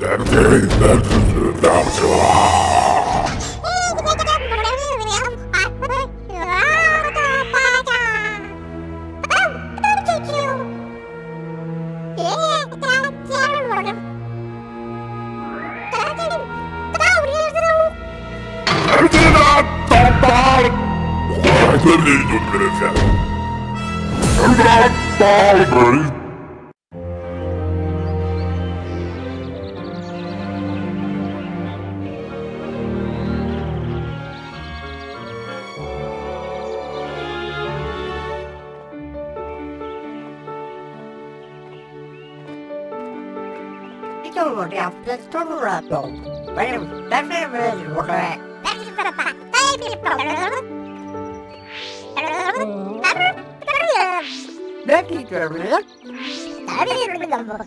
That day, that Terminator. Terminator. over now for the total. But I'm definitely really working. That's the back. Becky Terminator. Terminator.